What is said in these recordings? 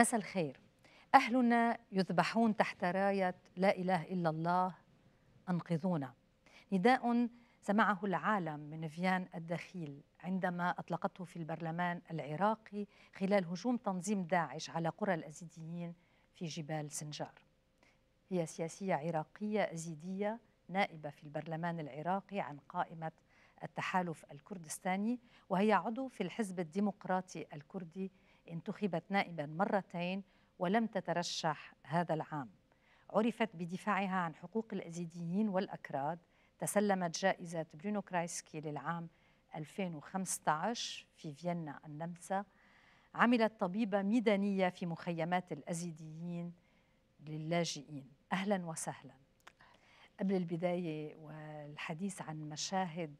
مساء الخير. أهلنا يذبحون تحت راية لا إله إلا الله أنقذونا. نداء سمعه العالم من فيان الدخيل عندما أطلقته في البرلمان العراقي خلال هجوم تنظيم داعش على قرى الأزيديين في جبال سنجار. هي سياسية عراقية أزيدية نائبة في البرلمان العراقي عن قائمة التحالف الكردستاني وهي عضو في الحزب الديمقراطي الكردي انتخبت نائبا مرتين ولم تترشح هذا العام. عرفت بدفاعها عن حقوق الأزيديين والأكراد. تسلمت جائزة برونو كرايسكي للعام 2015 في فيينا النمسا. عملت طبيبة ميدانية في مخيمات الأزيديين للاجئين. أهلا وسهلا. قبل البداية والحديث عن مشاهد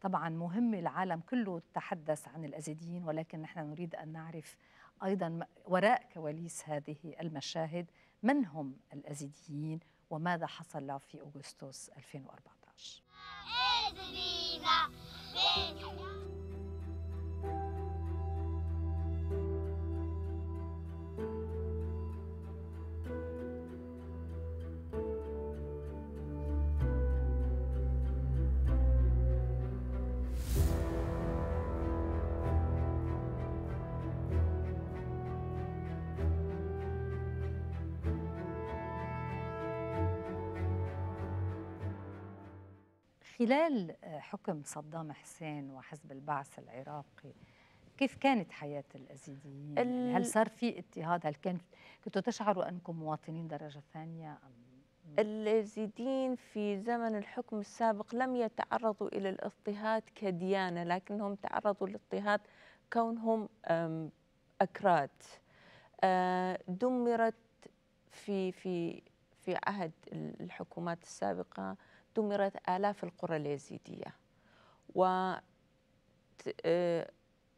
طبعا مهمة العالم كله تحدث عن الأزيديين ولكن نحن نريد أن نعرف أيضا وراء كواليس هذه المشاهد من هم الأزيديين وماذا حصل في أغسطس 2014 خلال حكم صدام حسين وحزب البعث العراقي كيف كانت حياة الأزيديين؟ يعني هل صار في اضطهاد؟ هل كان كنتوا تشعروا أنكم مواطنين درجة ثانية أم اليزيديين في زمن الحكم السابق لم يتعرضوا إلى الاضطهاد كديانة لكنهم تعرضوا للاضطهاد كونهم أكراد دمرت في في في عهد الحكومات السابقة دمرت آلاف القرى اليزيدية. و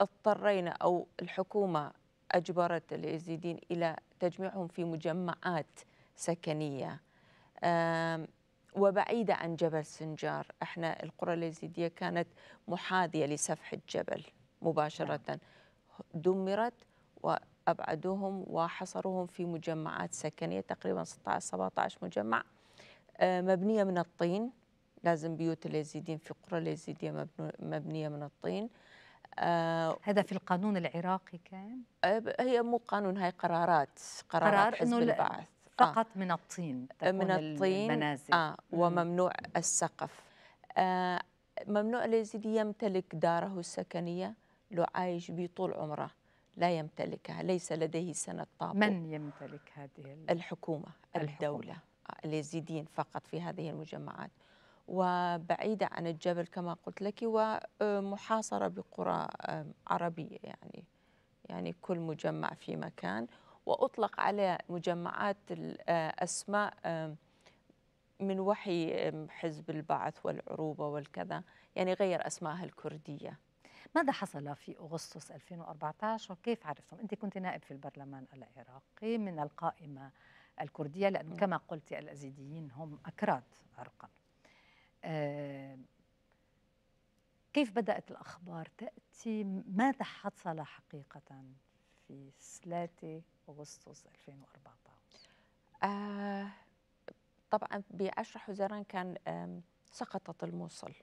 اضطرينا أو الحكومة أجبرت اليزيديين إلى تجميعهم في مجمعات سكنية. وبعيدة عن جبل سنجار. إحنا القرى اليزيدية كانت محاذية لسفح الجبل مباشرة. نعم. دمرت وأبعدوهم وحصروهم في مجمعات سكنية تقريبا 16 17 مجمع. مبنية من الطين. لازم بيوت اليزيديين في قرى اليزيدية مبنية من الطين. آه هذا في القانون العراقي كان؟ هي مو قانون هاي قرارات. قرارات قرار حزب البعث. فقط آه من الطين تكون من الطين. المنازل. آه وممنوع السقف. آه ممنوع اليزيدي يمتلك دارة السكنية لو عايش به طول عمره. لا يمتلكها ليس لديه سند طابو من يمتلك هذه الحكومة, الحكومة. الدولة. اليزيديين فقط في هذه المجمعات. وبعيدة عن الجبل كما قلت لك ومحاصرة بقرى عربية يعني يعني كل مجمع في مكان. وأطلق على مجمعات الأسماء من وحي حزب البعث والعروبة والكذا يعني غير أسمائها الكردية. ماذا حصل في أغسطس 2014 وكيف عرفتم؟ أنت كنت نائب في البرلمان العراقي من القائمة الكردية لأنه كما قلت الأزيديين هم أكراد عرقا آه كيف بدأت الأخبار؟ تأتي ماذا حصل حقيقة في 3 أغسطس 2014 آه طبعا ب 10 حزيران كان سقطت الموصل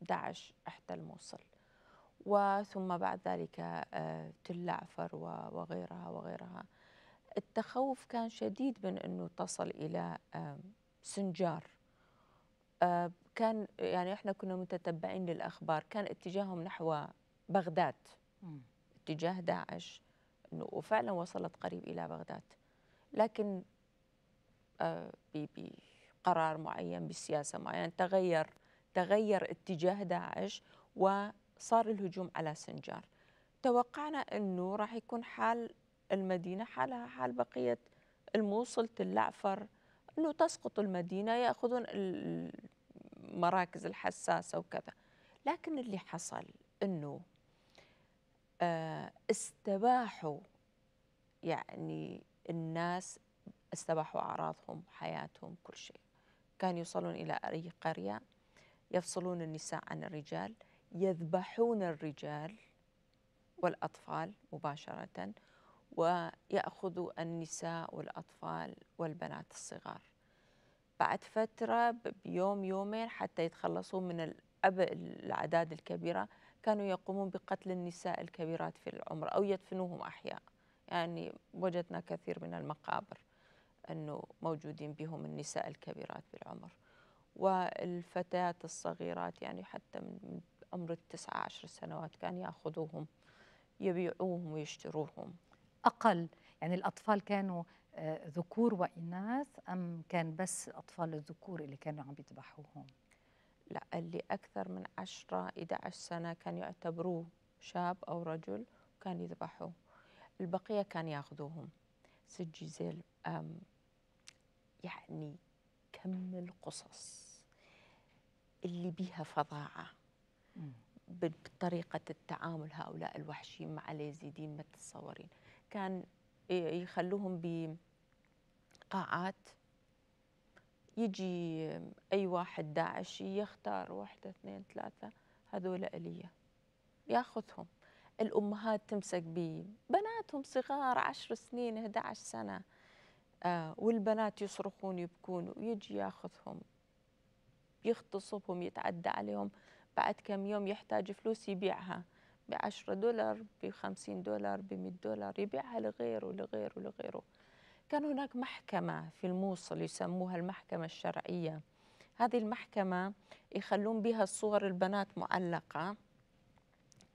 داعش احتل الموصل. وثم بعد ذلك آه تل عفر وغيرها وغيرها. التخوف كان شديد من أنه تصل إلى سنجار. آه، كان يعني إحنا كنا متتبعين للأخبار. كان اتجاههم نحو بغداد. اتجاه داعش. إنه وفعلا وصلت قريب إلى بغداد. لكن آه، بقرار معين بسياسة معينة تغير تغير اتجاه داعش وصار الهجوم على سنجار. توقعنا إنه راح يكون حال المدينة حالها حال بقية الموصل العفر أنه تسقط المدينة يأخذون المراكز الحساسة وكذا. لكن اللي حصل أنه آه، استباحوا يعني الناس استباحوا أعراضهم حياتهم كل شيء. كانوا يوصلون إلى أي قرية يفصلون النساء عن الرجال يذبحون الرجال والأطفال مباشرة. ويأخذوا النساء والأطفال والبنات الصغار. بعد فترة بيوم يومين حتى يتخلصون من الأعداد الكبيرة كانوا يقومون بقتل النساء الكبيرات في العمر أو يدفنوهم أحياء. يعني وجدنا كثير من المقابر أنه موجودين بهم النساء الكبيرات في العمر. والفتيات الصغيرات يعني حتى من عمر التسعة عشر سنوات كان يأخذوهم يبيعوهم ويشتروهم. أقل. يعني الأطفال كانوا آه، ذكور وإناث أم كان بس أطفال الذكور اللي كانوا عم بيذبحوهم؟ لا اللي أكثر من عشرة 11 سنة كان يعتبروه شاب أو رجل وكان يذبحوه. البقية كان ياخذوهم. ست جيزيل يعني كم القصص اللي بيها فظاعة. بطريقة التعامل هؤلاء الوحشيين مع اليزيدين ما تتصورين. كان يخلوهم بقاعات. يجي أي واحد داعشي يختار واحدة اثنين ثلاثة هذول إلية. ياخذهم. الأمهات تمسك ببناتهم صغار عشر سنين 11 سنة. آه والبنات يصرخون يبكون ويجي ياخذهم. يغتصبهم يتعدى عليهم. بعد كم يوم يحتاج فلوس يبيعها. بعشرة دولار بخمسين دولار بمئة دولار يبيعها لغيره لغيره لغيره. كان هناك محكمة في الموصل يسموها المحكمة الشرعية. هذه المحكمة يخلون بها صور البنات معلقة.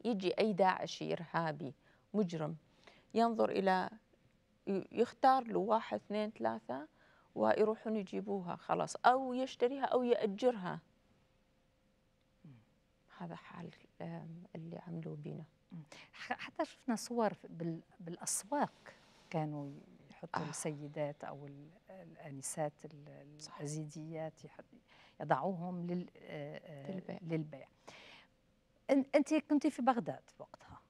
يجي أي داعشي إرهابي مجرم. ينظر إلى يختار له واحد اثنين ثلاثة ويروحون يجيبوها خلاص. أو يشتريها أو يأجرها. هذا حال اللي عملوه بينا. حتى شفنا صور بالأسواق كانوا يحطوا آه. السيدات أو الآنسات الأزيديات يضعوهم لل آه، آه، للبيع, للبيع. أنت كنت في بغداد وقتها؟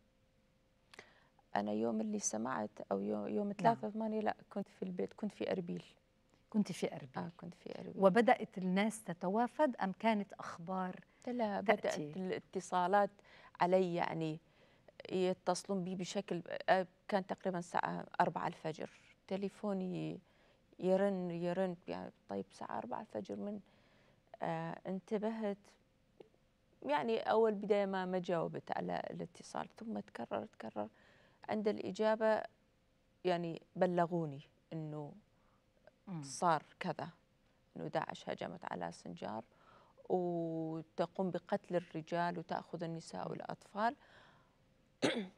أنا يوم اللي سمعت أو يوم, يوم 3 نعم. 8 لا كنت في البيت كنت في أربيل. كنت في أربيل. آه كنت في أربيل. وبدأت الناس تتوافد أم كانت أخبار لا بدأت الاتصالات علي يعني يتصلون بي بشكل كان تقريبا الساعة 4 الفجر. تليفوني يرن يرن يعني طيب الساعة 4 الفجر من آه انتبهت. يعني أول بداية ما ما جاوبت على الاتصال ثم تكرر تكرر. عند الإجابة يعني بلغوني إنه صار كذا إنه داعش هجمت على سنجار. وتقوم بقتل الرجال وتأخذ النساء والأطفال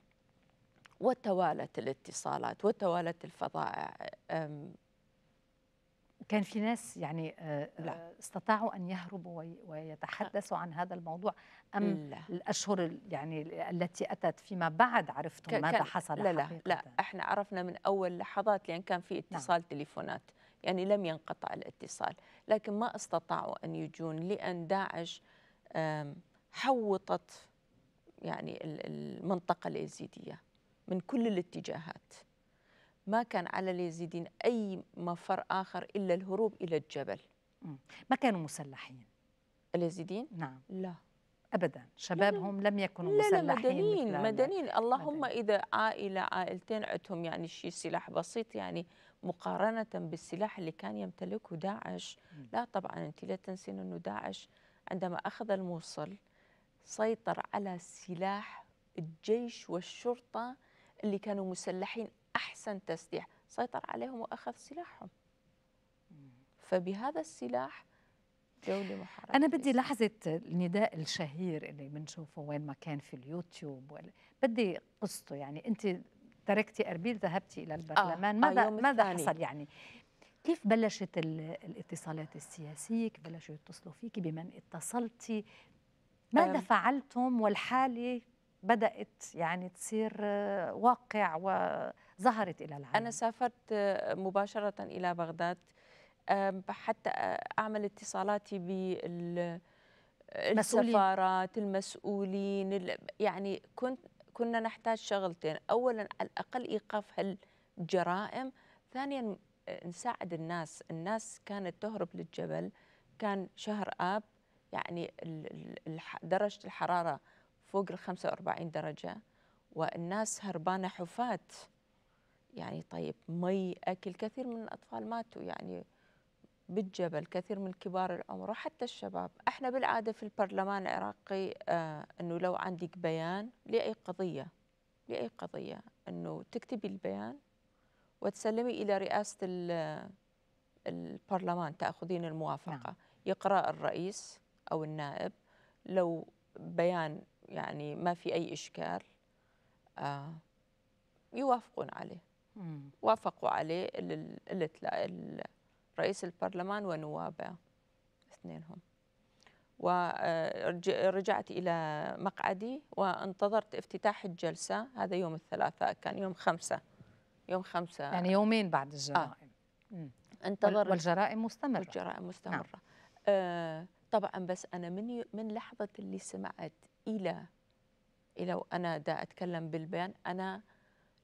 وتوالت الاتصالات وتوالت الفظائع كان في ناس يعني آه، لا. آه، استطاعوا أن يهربوا ويتحدثوا عن هذا الموضوع أم لا. الأشهر يعني التي أتت فيما بعد عرفتم ماذا حصل لا لا لا إحنا عرفنا من أول لحظات لأن كان في اتصال نعم. تليفونات يعني لم ينقطع الاتصال لكن ما استطاعوا أن يجون لأن داعش حوطت يعني المنطقة اليزيديه من كل الاتجاهات. ما كان على اليزيدين أي مفر آخر إلا الهروب إلى الجبل. ما كانوا مسلحين؟ اليزيدين؟ نعم. لا. ابدا. شبابهم لم يكونوا لا مسلحين لا مدنيين مدنيين. اللهم مدنين. إذا عائلة عائلتين عندهم يعني شيء سلاح بسيط يعني مقارنة بالسلاح اللي كان يمتلكه داعش. لا طبعا أنت لا تنسين أنه داعش عندما أخذ الموصل سيطر على سلاح الجيش والشرطة اللي كانوا مسلحين أحسن تسليح. سيطر عليهم وأخذ سلاحهم. فبهذا السلاح جولة محاربة أنا بدي لحظة النداء الشهير اللي بنشوفه وين ما كان في اليوتيوب بدي قصته. يعني أنت تركتي أربيل ذهبتي إلى البرلمان. آه. ماذا آه ماذا حصل يعني؟ كيف بلشت الاتصالات السياسية؟ كيف بلشوا يتصلوا فيك؟ بمن اتصلتي ماذا فعلتم؟ والحالة بدأت يعني تصير واقع وظهرت إلى العالم. أنا سافرت مباشرة إلى بغداد حتى أعمل اتصالاتي بال السفارات المسؤولين يعني كنت كنا نحتاج شغلتين. اولا على الأقل إيقاف هالجرائم. ثانيا نساعد الناس. الناس كانت تهرب للجبل. كان شهر آب يعني درجة الحرارة فوق ال 45 درجة. والناس هربانة حفاة. يعني طيب مي أكل كثير من الأطفال ماتوا. يعني بالجبل كثير من كبار العمر وحتى الشباب إحنا بالعادة في البرلمان العراقي آه أنه لو عندك بيان لأي قضية لأي قضية أنه تكتبي البيان وتسلمي إلى رئاسة البرلمان تأخذين الموافقة نعم. يقرأ الرئيس أو النائب لو بيان يعني ما في أي إشكال آه يوافقون عليه مم. وافقوا عليه رئيس البرلمان ونوابه اثنينهم. ورجعت إلى مقعدي وانتظرت افتتاح الجلسة هذا يوم الثلاثاء كان يوم خمسة. يوم خمسة. يعني يومين بعد الجرائم. آه. انتظر والجرائم مستمرة. والجرائم مستمرة. نعم. آه طبعا بس أنا من من لحظة اللي سمعت إلى إلى وأنا دا أتكلم بالبيان أنا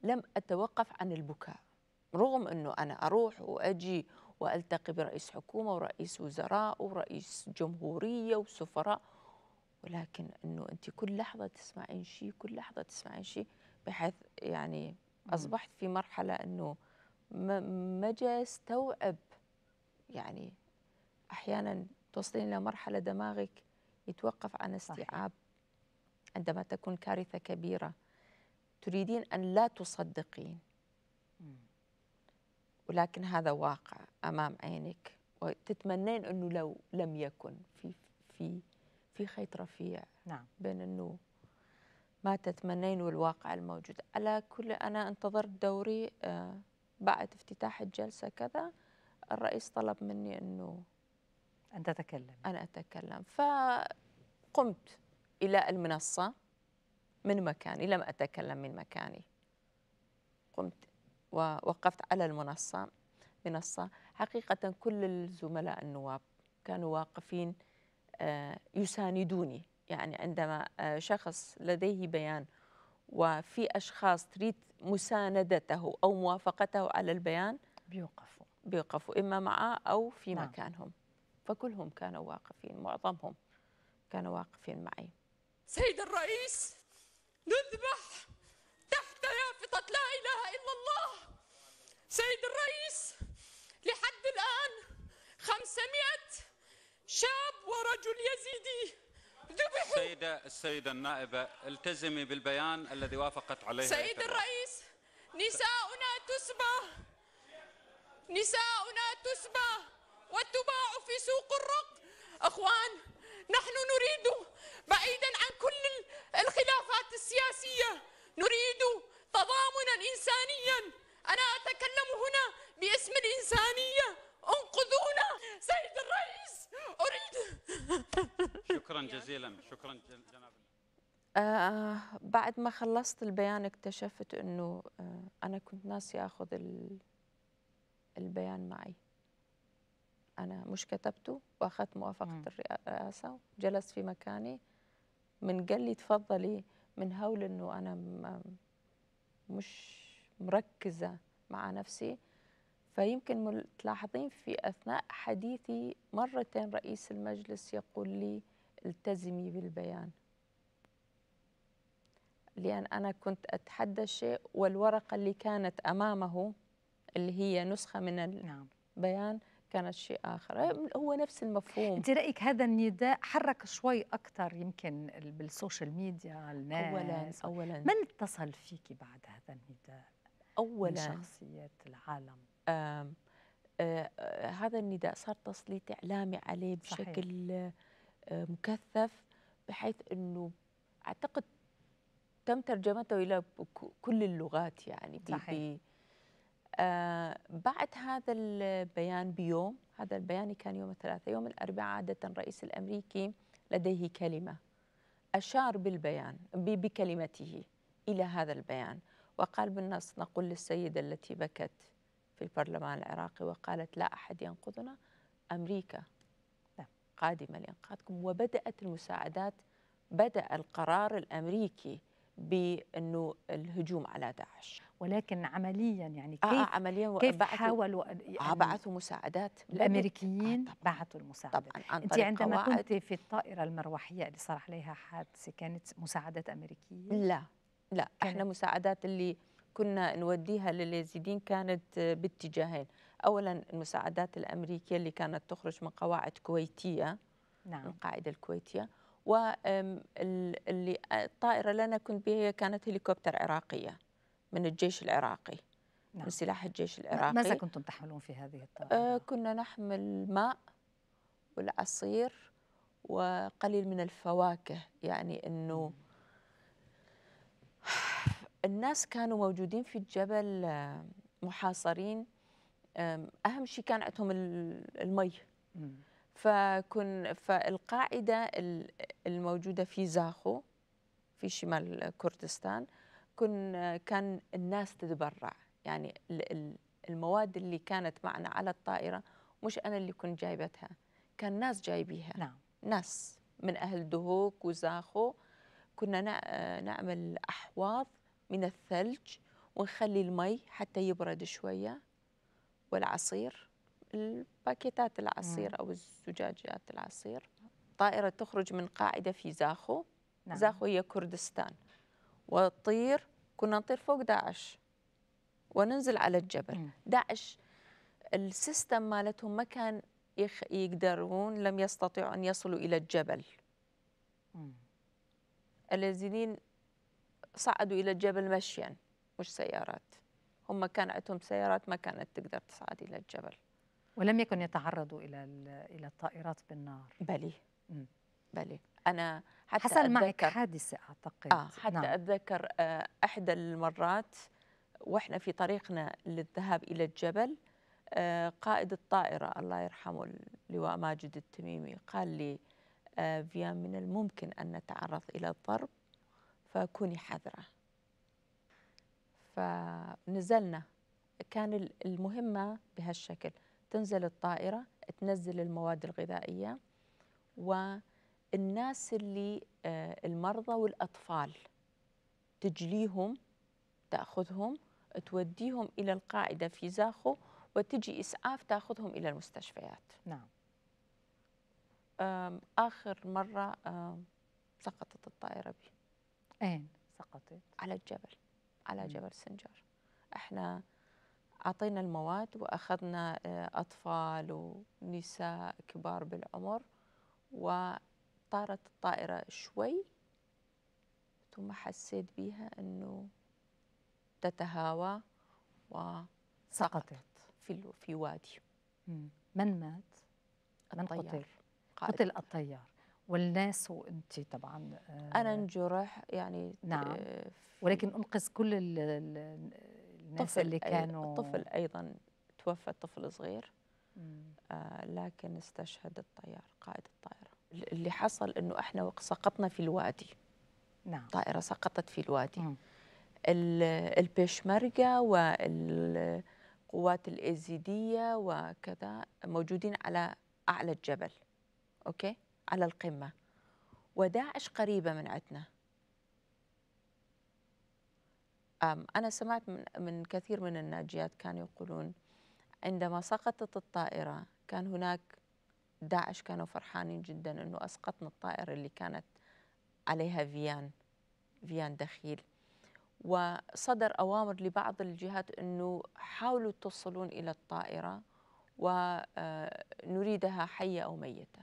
لم أتوقف عن البكاء رغم أنه أنا أروح وأجي وألتقي برئيس حكومة ورئيس وزراء ورئيس جمهورية وسفراء. ولكن إنه أنت كل لحظة تسمعين شيء كل لحظة تسمعين شيء بحيث يعني أصبحت في مرحلة إنه ما جاء استوعب يعني أحيانا توصلين إلى مرحلة دماغك يتوقف عن استيعاب. عندما تكون كارثة كبيرة تريدين أن لا تصدقين. ولكن هذا واقع أمام عينك. وتتمنين أنه لو لم يكن في في في خيط رفيع نعم. بين أنه ما تتمنين والواقع الموجود. على كل أنا انتظرت دوري آه بعد افتتاح الجلسة كذا الرئيس طلب مني أنه أن تتكلم. أنا أتكلم. فقمت إلى المنصة من مكاني لم أتكلم من مكاني. قمت ووقفت على المنصة منصة. حقيقة كل الزملاء النواب كانوا واقفين آه، يساندوني. يعني عندما آه، شخص لديه بيان وفي أشخاص تريد مساندته أو موافقته على البيان بيوقفوا. بيوقفوا إما معه أو في نعم. مكانهم. فكلهم كانوا واقفين معظمهم كانوا واقفين معي. سيد الرئيس نذبح يافطة لا إله إلا الله. سيد الرئيس لحد الآن خمسمائة شاب ورجل يزيدي ذبحوا. السيدة السيدة النائبة التزمي بالبيان الذي وافقت عليه سيد الرئيس نساؤنا تسبى. نساؤنا تسبى وتباع في سوق الرق. أخوان نحن نريد بعيدا عن كل الخلافات السياسية. نريد تضامنا إنسانيا. أنا أتكلم هنا باسم الإنسانية. انقذونا. سيد الرئيس أريد. شكرا جزيلا. شكرا جناب. آه بعد ما خلصت البيان اكتشفت إنه آه أنا كنت ناسي آخذ البيان معي. أنا مش كتبته وأخذت موافقة الرئاسة وجلست في مكاني. من قال لي تفضلي من هول إنه أنا مش مركزة مع نفسي فيمكن تلاحظين في أثناء حديثي مرتين رئيس المجلس يقول لي التزمي بالبيان لأن أنا كنت أتحدى شيء والورقة اللي كانت أمامه اللي هي نسخة من نعم. البيان كانت شيء آخر. هو نفس المفهوم. أنت رأيك هذا النداء حرك شوي أكثر يمكن بالسوشيال ميديا الناس؟ أولا أولا. من اتصل فيك بعد هذا النداء؟ اولا. من شخصيات العالم؟ آم آه هذا النداء صار تسليط إعلامي عليه بشكل آه مكثف بحيث إنه أعتقد تم ترجمته إلى كل اللغات يعني صحيح. آه بعد هذا البيان بيوم هذا البيان كان يوم الثلاثاء يوم الأربعاء عادة الرئيس الأمريكي لديه كلمة أشار بالبيان بكلمته إلى هذا البيان وقال بالنص نقول للسيدة التي بكت في البرلمان العراقي وقالت لا أحد ينقذنا أمريكا. قادمة لإنقاذكم وبدأت المساعدات بدأ القرار الأمريكي بأنه الهجوم على داعش. ولكن عمليا يعني آه، كيف, آه عمليا كيف حاولوا يعني بعثوا مساعدات. الأمريكيين آه بعثوا المساعدات طبعا أنت عندما كنت في الطائرة المروحية اللي صار عليها حادثة كانت مساعدات أمريكية؟ لا لا إحنا مساعدات اللي كنا نوديها لليزيدين كانت باتجاهين. أولا المساعدات الأمريكية اللي كانت تخرج من قواعد كويتية نعم. القاعدة الكويتية. واللي الطائرة اللي أنا كنت بها هي كانت هليكوبتر عراقية من الجيش العراقي نعم من سلاح الجيش العراقي ماذا كنتم تحملون في هذه آه، الطائرة؟ كنا نحمل ماء والعصير وقليل من الفواكه يعني إنه الناس كانوا موجودين في الجبل آه، محاصرين أهم شيء كان عندهم ال- المي. فكن فالقاعدة ال- الموجودة في زاخو في شمال كردستان كن كان الناس تتبرع. يعني ال- ال- المواد اللي كانت معنا على الطائرة مش أنا اللي كنت جايبتها كان ناس جايبيها. نعم. ناس من أهل دهوك وزاخو. كنا نع- نعمل أحواض من الثلج ونخلي المي حتى يبرد شوية والعصير. الباكيتات العصير أو الزجاجات العصير. طائرة تخرج من قاعدة في زاخو. نعم. زاخو هي كردستان. وتطير كنا نطير فوق داعش. وننزل على الجبل. مم. داعش السيستم مالتهم ما كان يخ يقدرون لم يستطيعوا أن يصلوا إلى الجبل. مم. الذين صعدوا إلى الجبل مشيا مش سيارات. هم كان عندهم سيارات ما كانت تقدر تصعد إلى الجبل. ولم يكن يتعرضوا إلى ال- إلى الطائرات بالنار. بلي. بلي. أنا حتى حصل معك أتذكر حادثة أعتقد. آه حتى نعم. أتذكر آه إحدى المرات وإحنا في طريقنا للذهاب إلى الجبل آه قائد الطائرة الله يرحمه اللواء ماجد التميمي قال لي آه فيان من الممكن أن نتعرض إلى الضرب فكوني حذرة. فنزلنا. كان ال- المهمة بهالشكل. تنزل الطائرة تنزل المواد الغذائية والناس اللي آه، المرضى والأطفال تجليهم تأخذهم توديهم إلى القاعدة في زاخو وتجي إسعاف تأخذهم إلى المستشفيات نعم آخر مرة سقطت الطائرة بي أين سقطت؟ على الجبل على. جبل سنجار إحنا أعطينا المواد وأخذنا آه، أطفال ونساء كبار بالعمر وطارت الطائرة شوي ثم حسيت بيها أنه تتهاوى وسقطت سقطت في في وادي. من مات؟ من الطيار. قتل؟ قتل الطيار والناس وأنت طبعا آه، أنا انجرح يعني نعم. آه، ولكن أنقذ كل الناس اللي كانوا الطفل أيضا توفى طفل صغير. آه، لكن استشهد الطيار قائد الطائرة اللي حصل أنه إحنا وق- سقطنا في الوادي. نعم. الطائرة سقطت في الوادي. مم. ال- البيشمركة والقوات الإيزيدية وكذا موجودين على أعلى الجبل أوكي؟ على القمة. وداعش قريبة من عندنا أم، أنا سمعت من, من كثير من الناجيات كانوا يقولون عندما سقطت الطائرة كان هناك داعش كانوا فرحانين جدا أنه أسقطنا الطائرة اللي كانت عليها فيان فيان دخيل. وصدر أوامر لبعض الجهات أنه حاولوا تصلون إلى الطائرة ونريدها حية أو ميتة.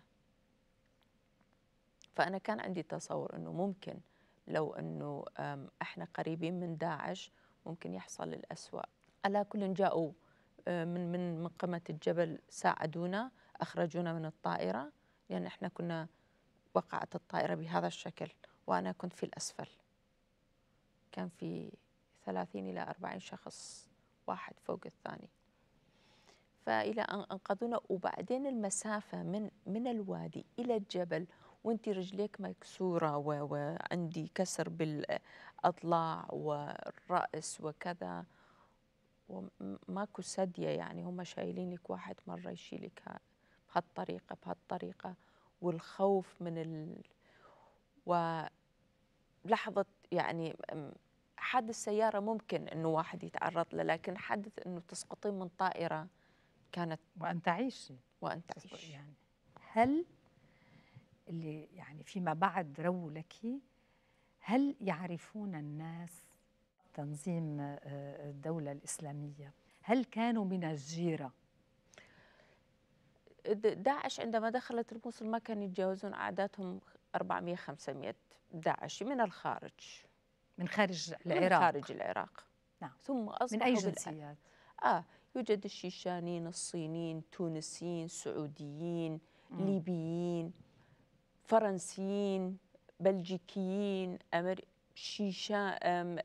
فأنا كان عندي تصور أنه ممكن لو أنه إحنا قريبين من داعش ممكن يحصل الأسوأ. على كل جاءوا آه، من من من قمة الجبل ساعدونا أخرجونا من الطائرة. لأن إحنا كنا وقعت الطائرة بهذا الشكل وأنا كنت في الأسفل. كان في ثلاثين إلى أربعين شخص واحد فوق الثاني. فإلى أن أنقذونا وبعدين المسافة من من الوادي إلى الجبل وانت رجليك مكسورة و- وعندي كسر بالأضلاع والرأس وكذا وماكو سدية يعني هم شايلينك واحد مرة يشيلك ها- بهالطريقة بهالطريقة والخوف من ال ولحظة يعني حادث سيارة ممكن إنه واحد يتعرض له لكن حادث إنه تسقطين من طائرة كانت وأن تعيشي. وأنت تعيش يعني هل اللي يعني فيما بعد رووا لك هل يعرفون الناس تنظيم آه، الدولة الإسلامية هل كانوا من الجيرة؟ داعش عندما دخلت الموصل ما كانوا يتجاوزون أعدادهم 400 500 داعشي من الخارج من خارج من العراق خارج العراق نعم. ثم أصبحوا من أي جنسيات؟ آه يوجد الشيشانيين الصينيين تونسيين سعوديين مم. ليبيين فرنسيين بلجيكيين أمر... شيشا أم...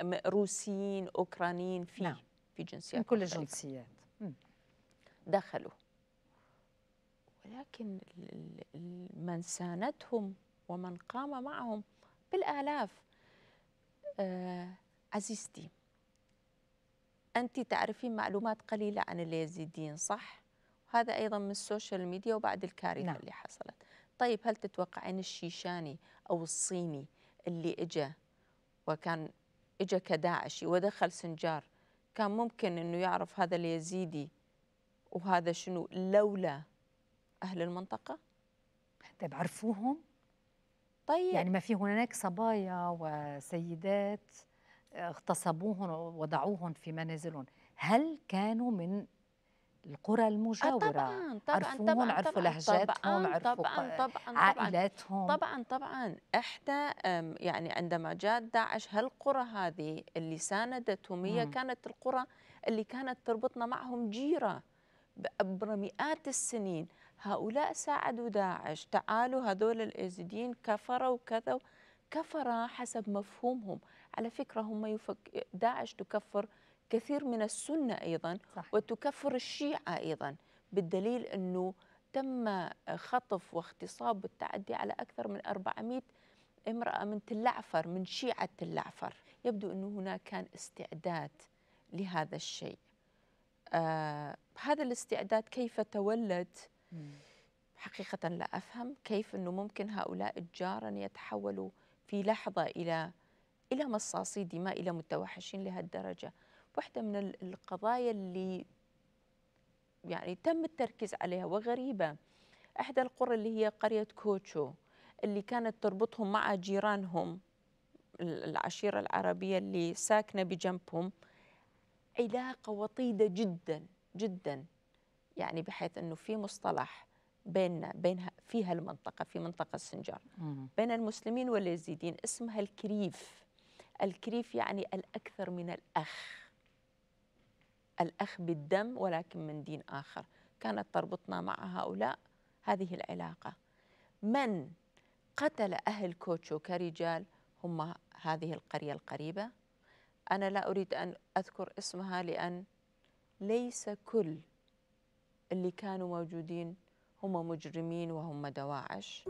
أم... روسيين أوكرانيين في نعم. في من جنسيات كل مختلفة. الجنسيات. دخلوا ولكن من ساندهم ومن قام معهم بالآلاف آه عزيزتي أنت تعرفين معلومات قليلة عن اليزيديين صح؟ هذا أيضا من ال social media وبعد الكارثة نعم. اللي حصلت طيب هل تتوقعين الشيشاني أو الصيني اللي إجا وكان إجا كداعشي ودخل سنجار كان ممكن أنه يعرف هذا اليزيدي وهذا شنو لولا أهل المنطقة؟ طيب عرفوهم؟ طيب. يعني ما في هناك صبايا وسيدات اغتصبوهم ووضعوهم في منازلهم. هل كانوا من القرى آه المجاورة طبعا طبعا عرفوهم طبعا عرفوا طبعا لهجاتهم طبعا عرفوا طبعا طبعا عائلاتهم. طبعا طبعا. إحدى أم، يعني عندما جاءت داعش هالقرى هذه اللي ساندتهم هي مم. كانت القرى اللي كانت تربطنا معهم جيرة ب- عبر مئات السنين. هؤلاء ساعدوا داعش. تعالوا هذول الازيديين كفروا كذا كفر حسب مفهومهم. على فكرة هم يفك داعش تكفر كثير من السنة أيضا صح وتكفر الشيعة أيضا بالدليل أنه تم خطف واغتصاب والتعدي على أكثر من 400 امرأة من تلعفر من شيعة تلعفر. يبدو أنه هناك كان استعداد لهذا الشيء. آه هذا الاستعداد كيف تولد. حقيقة لا أفهم. كيف أنه ممكن هؤلاء الجار أن يتحولوا في لحظة إلى إلى مصاصي دماء إلى متوحشين لهالدرجة؟ واحدة من ال- القضايا اللي يعني تم التركيز عليها وغريبة. إحدى القرى اللي هي قرية كوتشو اللي كانت تربطهم مع جيرانهم ال- العشيرة العربية اللي ساكنة بجنبهم. علاقة وطيدة جدا جدا. يعني بحيث أنه في مصطلح بيننا بين في هالمنطقة في منطقة سنجار. بين المسلمين واليزيديين اسمها الكريف. الكريف يعني الأكثر من الأخ. الأخ بالدم ولكن من دين آخر. كانت تربطنا مع هؤلاء. هذه العلاقة. من قتل أهل كوتشو كرجال؟ هم هذه القرية القريبة. أنا لا أريد أن أذكر اسمها لأن ليس كل اللي كانوا موجودين هم مجرمين وهم دواعش.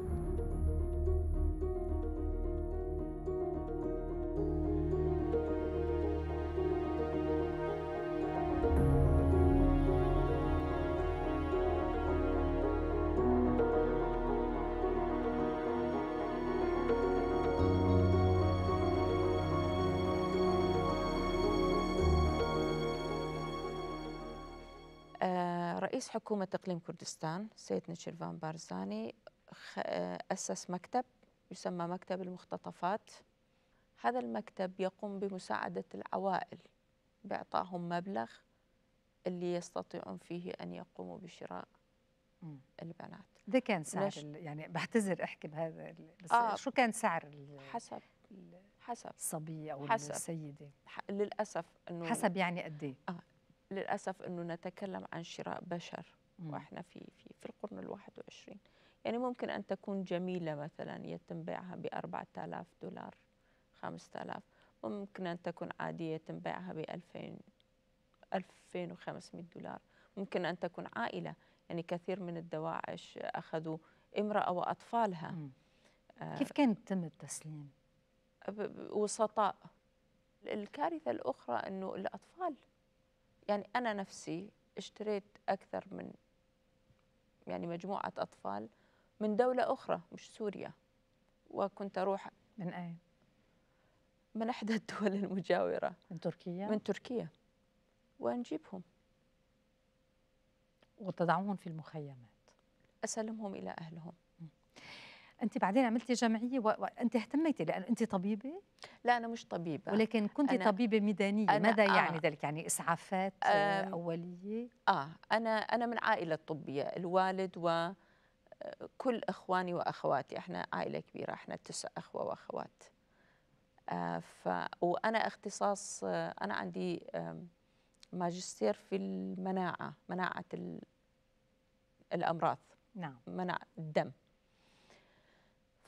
رئيس حكومة إقليم كردستان سيد نشيرفان بارزاني آه، أسس مكتب يسمى مكتب المختطفات هذا المكتب يقوم بمساعدة العوائل بإعطائهم مبلغ اللي يستطيعون فيه أن يقوموا بشراء مم. البنات ده كان سعر يعني بعتذر أحكي بهذا بس آه. شو كان سعر ال- حسب حسب الصبية أو حسب. السيدة للأسف أنه حسب يعني قد إيه للأسف أنه نتكلم عن شراء بشر. وإحنا في في في القرن الواحد وعشرين يعني ممكن أن تكون جميلة مثلا يتم بيعها بأربعة آلاف دولار خمسة آلاف وممكن أن تكون عادية يتم بيعها بألفين ألفين وخمسمائة دولار ممكن أن تكون عائلة يعني كثير من الدواعش أخذوا امرأة وأطفالها مم. آه، كيف كان يتم التسليم؟ ب- ب- وسطاء الكارثة الأخرى أنه الأطفال يعني أنا نفسي اشتريت أكثر من يعني مجموعة أطفال من دولة أخرى مش سوريا. وكنت أروح من أين؟ من إحدى الدول المجاورة. من تركيا؟ من تركيا. ونجيبهم. وتضعوهم في المخيمات. أسلمهم إلى أهلهم. أنت بعدين عملتي جمعية و- وانت اهتميتي لأن أنت طبيبة؟ لا أنا مش طبيبة. ولكن كنت طبيبة ميدانية. ماذا آه. يعني ذلك؟ يعني إسعافات آه، أولية؟ آه أنا أنا من عائلة طبية الوالد وكل إخواني وأخواتي. إحنا عائلة كبيرة إحنا تسع إخوة وأخوات. آه ف وأنا اختصاص آه أنا عندي ماجستير في المناعة مناعة ال- الأمراض. نعم. منع الدم.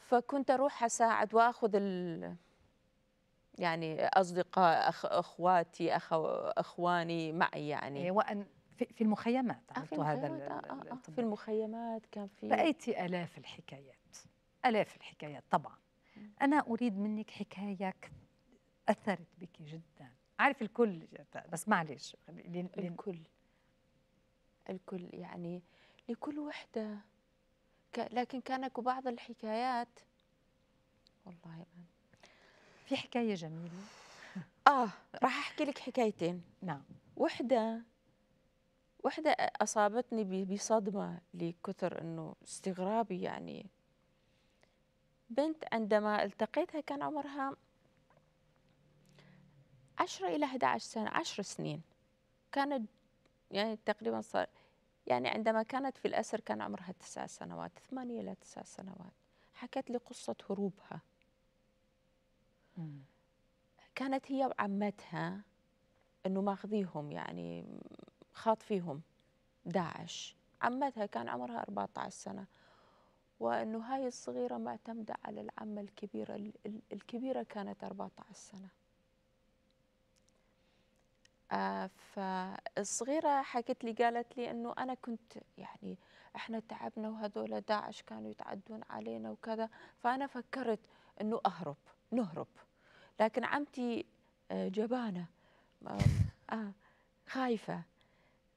فكنت أروح أساعد وأخذ ال يعني أصدقاء أخ أخواتي أخو أخواني معي يعني. إيه، وان في المخيمات آه، في عملتوا هذا آه، آه، آه،. في المخيمات كان في رأيتي آلاف الحكايات آلاف الحكايات طبعا. أنا أريد منك حكاية ك- أثرت بك جدا. عارف الكل بس معلش الكل. الكل يعني لكل وحدة. ك... لكن كان اكو بعض الحكايات والله في حكاية جميلة. آه راح أحكي لك حكايتين. نعم. وحدة وحدة أصابتني ب- بصدمة لكثر إنه استغرابي يعني. بنت عندما التقيتها كان عمرها عشرة إلى 11 سنة عشر سنين. كانت يعني تقريبا صار يعني عندما كانت في الأسر كان عمرها تسع سنوات ثمانية إلى تسع سنوات. حكت لي قصة هروبها. كانت هي وعمتها إنه ماخذيهم يعني خاطفيهم داعش. عمتها كان عمرها 14 سنة. وإنه هاي الصغيرة معتمدة على العمة الكبيرة ال- ال- الكبيرة كانت 14 سنة. فالصغيرة حكت لي قالت لي إنه أنا كنت يعني إحنا تعبنا وهذول داعش كانوا يتعدون علينا وكذا فأنا فكرت إنه أهرب نهرب. لكن عمتي آه، جبانة آه خايفة.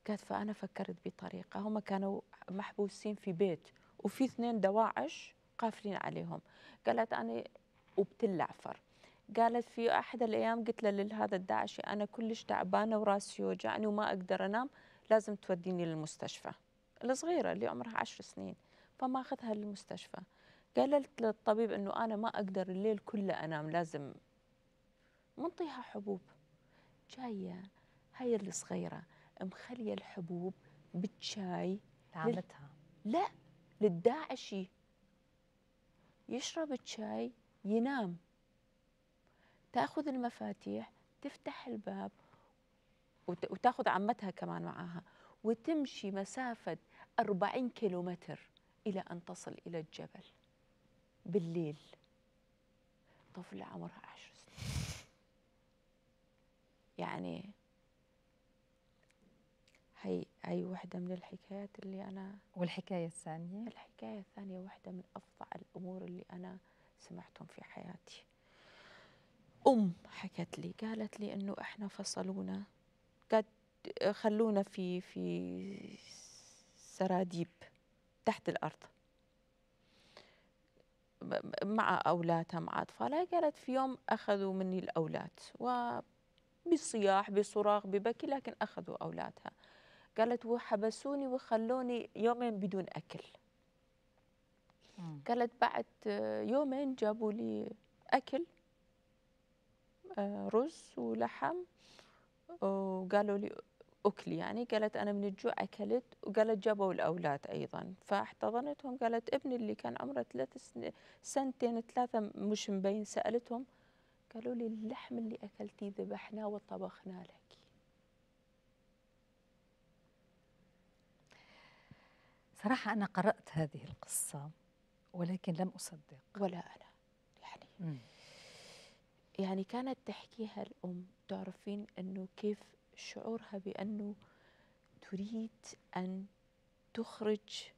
قالت فأنا فكرت بطريقة. هم كانوا محبوسين في بيت وفي اثنين دواعش قافلين عليهم. قالت أنا وبتلعفر قالت في أحد الأيام قلت له لهذا الداعشي أنا كلش تعبانة وراسي يوجعني وما أقدر أنام لازم توديني للمستشفى. الصغيرة اللي عمرها عشر سنين فما أخذها للمستشفى. قالت للطبيب أنه أنا ما أقدر الليل كله أنام لازم منطيها حبوب. جاية هاي الصغيرة مخلية الحبوب بالشاي لعمتها. لا للداعشي. يشرب الشاي ينام. تأخذ المفاتيح تفتح الباب وت- وتأخذ عمتها كمان معاها وتمشي مسافة 40 كيلومتر إلى أن تصل إلى الجبل بالليل. طفلة عمرها عشر سنين. يعني هي هي واحدة من الحكايات اللي أنا والحكاية الثانية؟ الحكاية الثانية واحدة من أفظع الأمور اللي أنا سمعتهم في حياتي. أم حكت لي قالت لي إنه إحنا فصلونا. قد خلونا في في سراديب تحت الأرض. مع أولادها مع أطفالها. قالت في يوم أخذوا مني الأولاد وبصياح بصراخ ببكي لكن أخذوا أولادها. قالت وحبسوني وخلوني يومين بدون أكل. قالت بعد يومين جابوا لي أكل. رز ولحم وقالوا لي أكلي يعني. قالت أنا من الجوع أكلت وقالت جابوا الأولاد أيضا. فاحتضنتهم قالت ابني اللي كان عمره ثلاث سن- سنتين ثلاثة مش مبين سألتهم قالوا لي اللحم اللي أكلتيه ذبحناه وطبخناه لك. صراحة أنا قرأت هذه القصة ولكن لم أصدق. ولا أنا يعني. مم. يعني كانت تحكيها الأم تعرفين أنه كيف شعورها بأنه تريد أن تخرج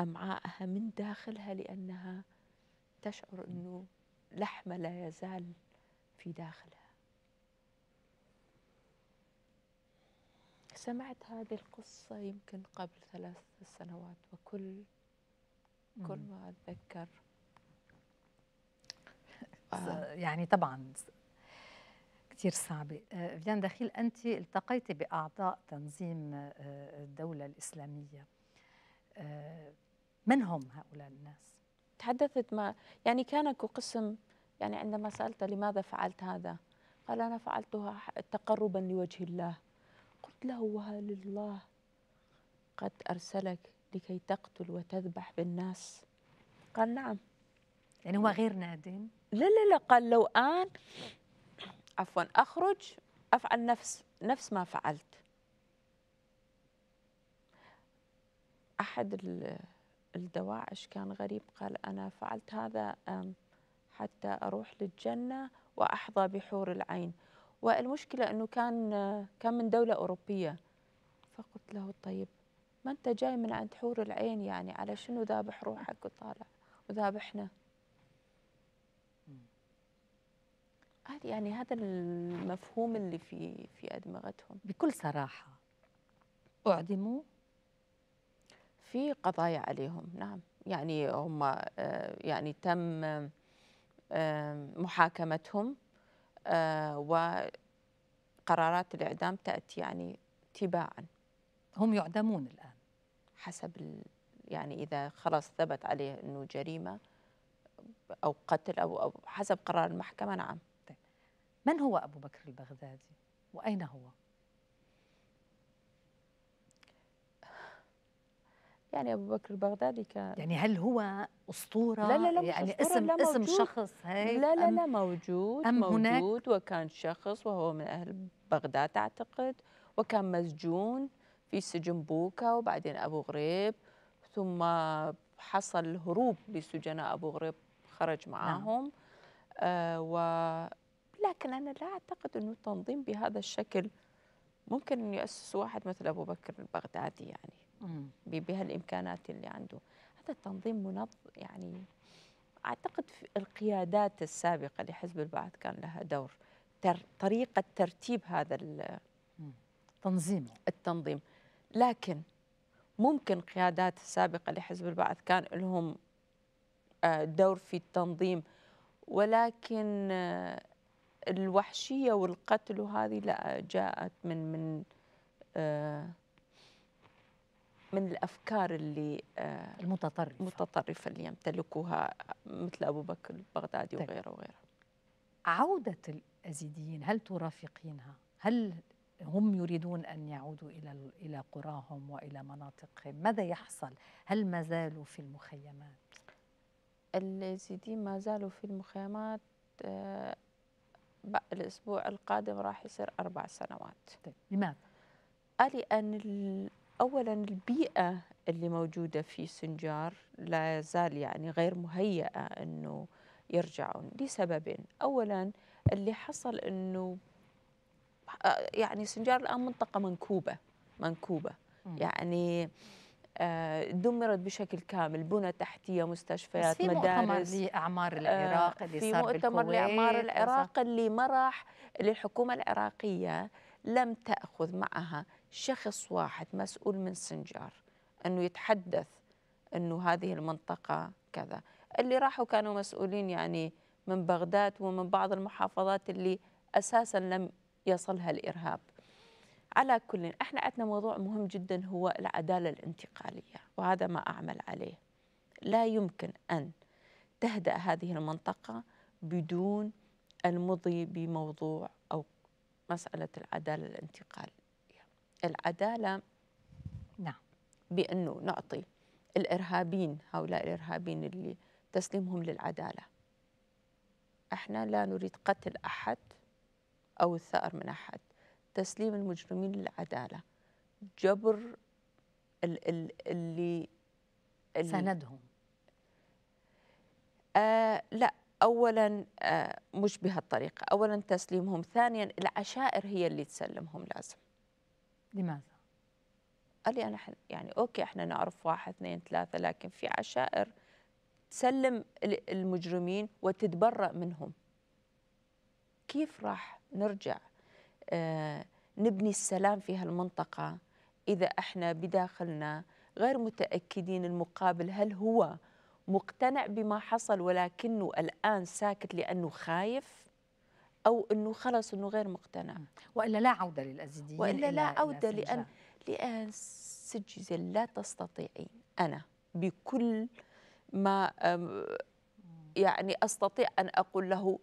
أمعاءها من داخلها لأنها تشعر أنه لحم لا يزال في داخلها سمعت هذه القصة يمكن قبل ثلاث سنوات وكل كل. ما أتذكر آه. يعني طبعا كثير صعبة آه، فيان دخيل أنت التقيتي بأعضاء تنظيم آه، الدولة الإسلامية من هم هؤلاء الناس؟ تحدثت ما يعني كان أكو قسم يعني عندما سألته لماذا فعلت هذا؟ قال أنا فعلتها تقربا لوجه الله قلت له وهل الله قد أرسلك لكي تقتل وتذبح بالناس؟ قال نعم يعني هو غير نادم لا لا لا قال لو آن عفوا أخرج أفعل نفس نفس ما فعلت. أحد ال- الدواعش كان غريب قال أنا فعلت هذا حتى أروح للجنة وأحظى بحور العين. والمشكلة إنه كان كان من دولة أوروبية. فقلت له طيب ما أنت جاي من عند حور العين يعني؟ على شنو ذابح روحك وطالع وذابحنا هذه يعني هذا المفهوم اللي في في أدمغتهم. بكل صراحة أعدموا في قضايا عليهم نعم. يعني هم آه، يعني تم آه، محاكمتهم آه، وقرارات الإعدام تأتي يعني تباعا. هم يعدمون الآن. حسب يعني إذا خلاص ثبت عليه أنه جريمة أو قتل أو, أو حسب قرار المحكمة نعم. من هو أبو بكر البغدادي؟ وأين هو؟ يعني أبو بكر البغدادي كان يعني هل هو أسطورة؟ لا لا لا يعني أسطورة، اسم لا اسم موجود. شخص هيك لا لا أم لا موجود أم هناك- موجود. وكان شخص وهو من أهل بغداد أعتقد. وكان مسجون في سجن بوكا وبعدين أبو غريب. ثم حصل هروب لسجناء أبو غريب خرج معاهم. آه و لكن أنا لا أعتقد أنه تنظيم بهذا الشكل ممكن أن يؤسس واحد مثل أبو بكر البغدادي يعني مم. ب- بهالإمكانات اللي عنده. هذا التنظيم منظم يعني أعتقد في القيادات السابقة لحزب البعث كان لها دور. تر طريقة ترتيب هذا ال- تنظيمه. التنظيم. لكن ممكن قيادات السابقه لحزب البعث كان لهم آه، دور في التنظيم. ولكن الوحشية والقتل وهذه لا جاءت من من آه، من الأفكار اللي آه، المتطرف المتطرفة اللي يمتلكوها مثل أبو بكر البغدادي طيب. وغيره وغيره عودة الأزيديين هل ترافقينها؟ هل هم يريدون أن يعودوا إلى ال- إلى قراهم وإلى مناطقهم؟ ماذا يحصل؟ هل ما زالوا في المخيمات؟ اليزيديين ما زالوا في المخيمات آه، الأسبوع القادم راح يصير أربع سنوات طيب لماذا؟ قال أن ال- اولا البيئة اللي موجودة في سنجار لا يزال يعني غير مهيئة إنه يرجعون لسببين اولا اللي حصل إنه آه، يعني سنجار الآن منطقة منكوبة منكوبة مم. يعني دمرت بشكل كامل بنى تحتية بس مستشفيات في مؤتمر مدارس لأعمار آه، العراق اللي في صار مؤتمر لأعمار العراق اللي ما راح اللي الحكومة العراقية لم تأخذ معها شخص واحد مسؤول من سنجار أنه يتحدث أنه هذه المنطقة كذا. اللي راحوا كانوا مسؤولين يعني من بغداد ومن بعض المحافظات اللي أساسا لم يصلها الإرهاب. على كل إحنا عندنا موضوع مهم جدا هو العدالة الانتقالية وهذا ما أعمل عليه. لا يمكن أن تهدأ هذه المنطقة بدون المضي بموضوع أو مسألة العدالة الانتقالية. العدالة نعم. بأنه نعطي الإرهابيين هؤلاء الإرهابيين اللي تسليمهم للعدالة. إحنا لا نريد قتل أحد أو الثأر من أحد. تسليم المجرمين للعدالة. جبر ال- ال- اللي اللي- سندهم. آه لا اولا آه مش بهالطريقة. اولا تسليمهم ثانيا العشائر هي اللي تسلمهم لازم. لماذا؟ قال لي أنا يعني أوكي إحنا نعرف واحد اثنين ثلاثة لكن في عشائر تسلم ال- المجرمين وتتبرأ منهم. كيف راح نرجع نبني السلام في هالمنطقة. إذا إحنا بداخلنا غير متأكدين المقابل هل هو مقتنع بما حصل ولكنه الآن ساكت لأنه خايف أو إنه خلص إنه غير مقتنع؟ وإلا لا عودة للأزيديين وإلا لا عودة لأن. لأن سجزل لا تستطيعين أنا بكل ما يعني أستطيع أن أقول له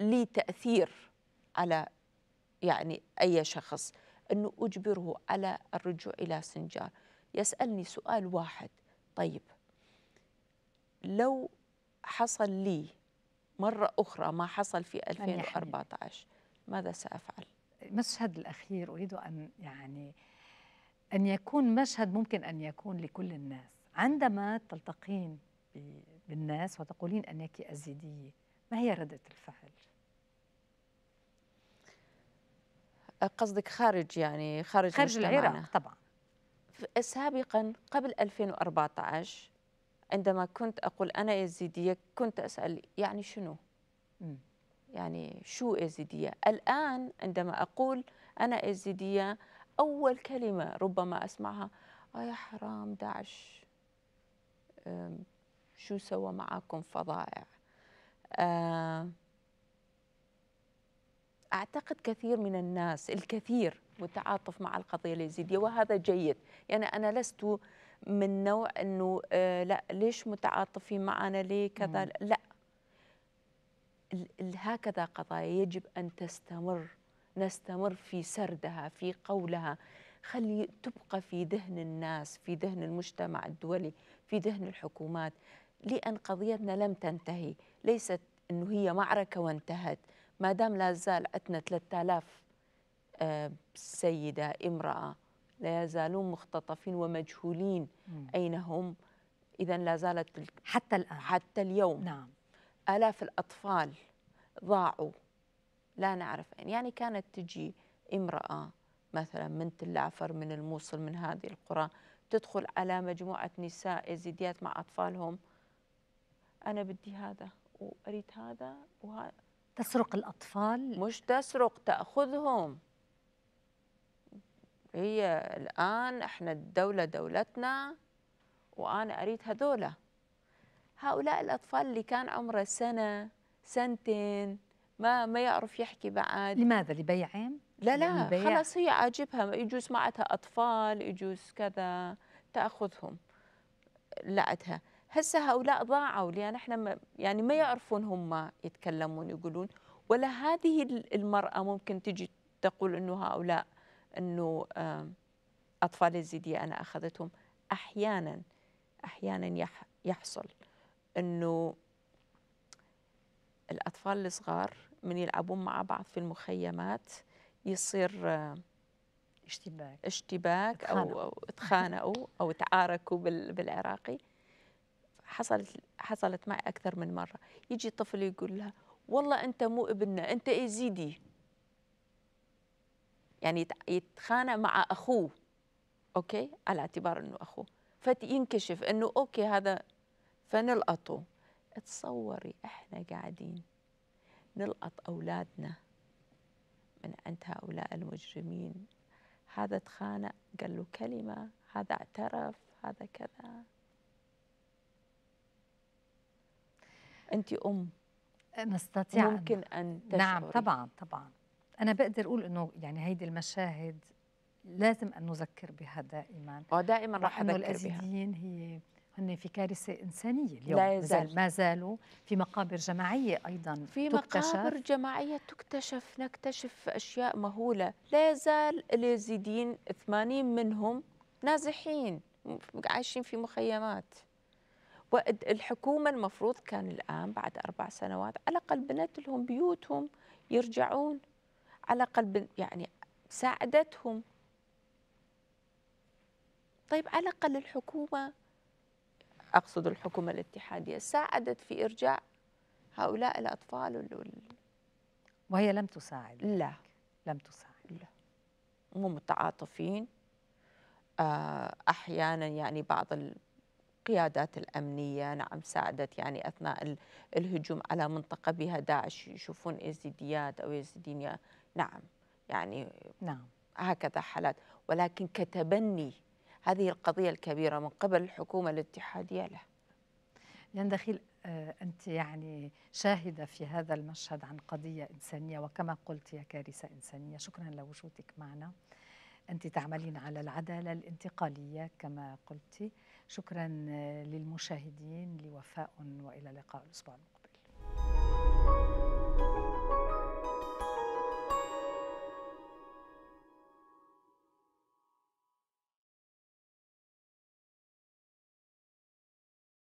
لي تأثير على يعني أي شخص أنه أجبره على الرجوع إلى سنجار يسألني سؤال واحد طيب لو حصل لي مرة أخرى ما حصل في يحميني. 2014 ماذا سأفعل المشهد الأخير أريد أن يعني أن يكون مشهد ممكن أن يكون لكل الناس عندما تلتقين بالناس وتقولين أنك أزيدية ما هي ردة الفعل؟ قصدك خارج يعني خارج خارج. العراق طبعا سابقا قبل 2014 عندما كنت أقول أنا يزيدية كنت أسأل يعني شنو. يعني شو يزيدية الآن عندما أقول أنا يزيدية أول كلمة ربما أسمعها آه يا حرام داعش شو سوى معاكم فظائع آه، أعتقد كثير من الناس الكثير متعاطف مع القضية اليزيدية وهذا جيد. يعني أنا لست من نوع أنه آه، لا ليش متعاطفين معنا؟ ليه كذا. لا. هكذا قضايا يجب أن تستمر. نستمر في سردها في قولها. خلي تبقى في ذهن الناس في ذهن المجتمع الدولي في ذهن الحكومات. لأن قضيتنا لم تنتهي. ليست أنه هي معركة وانتهت. ما دام لا زال عندنا 3000 آه، سيدة امرأة لا يزالون مختطفين ومجهولين. مم. أين هم؟ إذا لا زالت ال- حتى الآن. حتى اليوم. نعم. آلاف الأطفال ضاعوا. لا نعرف أين. يعني كانت تجي امرأة مثلا من تل عفر من الموصل من هذه القرى تدخل على مجموعة نساء يزيديات مع أطفالهم. أنا بدي هذا وأريد هذا وهذا تسرق الأطفال؟ مش تسرق تأخذهم. هي الآن إحنا الدولة دولتنا وأنا أريد هذولا. هؤلاء الأطفال اللي كان عمره سنة سنتين ما ما يعرف يحكي بعد. لماذا؟ لبيعهم؟ لا لا للبيع؟ خلاص هي عاجبها يجوز معتها أطفال يجوز كذا تأخذهم. لعتها هسه هؤلاء ضاعوا لأن إحنا ما يعني ما يعرفون هم يتكلمون يقولون. ولا هذه ال- المرأة ممكن تجي تقول إنه هؤلاء آم، أطفال الزيدية أنا أخذتهم. أحيانا أحيانا يح يحصل إنه الأطفال الصغار من يلعبون مع بعض في المخيمات يصير اشتباك. اشتباك أو اتخانقوا أو تعاركوا بال- بالعراقي. حصلت حصلت معي أكثر من مرة. يجي طفل يقول لها والله أنت مو ابننا أنت يزيدي يعني يت- يتخانق مع أخوه okay؟ على اعتبار إنه أخوه. فينكشف إنه okay هذا فنلقطه. تصوري إحنا قاعدين نلقط أولادنا من عند هؤلاء المجرمين. هذا تخانق قال له كلمة هذا اعترف هذا كذا. أنت أم. نستطيع ممكن أن تشعري. نعم طبعا طبعا. أنا بقدر أقول إنه يعني هيدي المشاهد لازم أن نذكر بها دائما. ودائما راح إنه أذكر بها. هي هن في كارثة إنسانية اليوم. لا يزال. زال- ما زالوا في مقابر جماعية أيضا في تكتشف. مقابر جماعية تكتشف نكتشف أشياء مهولة. لا يزال اليزيديين 80 منهم نازحين عايشين في مخيمات. والحكومة المفروض كان الآن بعد أربع سنوات على الأقل بنت لهم بيوتهم يرجعون على الأقل يعني ساعدتهم. طيب على الأقل الحكومة أقصد الحكومة الاتحادية ساعدت في إرجاع هؤلاء الأطفال وال- وهي لم تساعد. لا. لم تساعد. مو متعاطفين. آه، أحيانا يعني بعض القيادات الأمنية نعم ساعدت يعني أثناء ال- الهجوم على منطقة بها داعش يشوفون يزيديات أو يزيدين نعم يعني نعم. هكذا حالات. ولكن كتبني هذه القضية الكبيرة من قبل الحكومة الاتحادية لا يندخل آه، أنت يعني شاهدة في هذا المشهد عن قضية إنسانية وكما قلت هي كارثة إنسانية شكرا لوجودك معنا. أنت تعملين على العدالة الانتقالية كما قلت. شكرا للمشاهدين لوفاء وإلى اللقاء الأسبوع المقبل